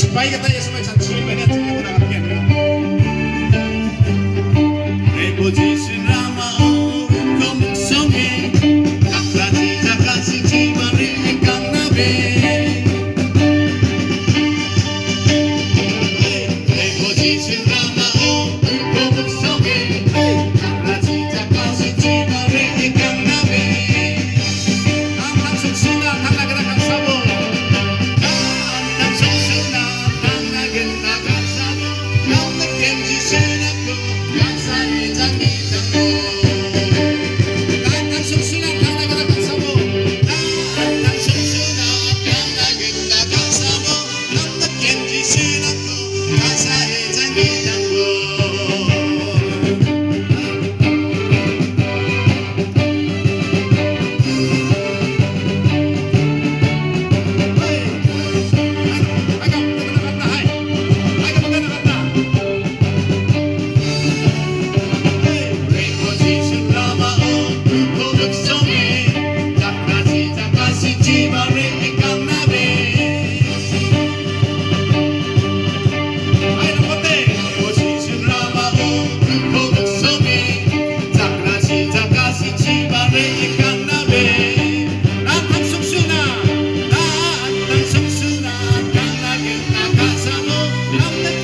예수 봐야겠다 예수만 잔치를 많이 하려고 나가는 게 아니라 내 고지신 라마 검성에 각가지 작가지 집안이 강남에 내 고지신 Thank you. I'm the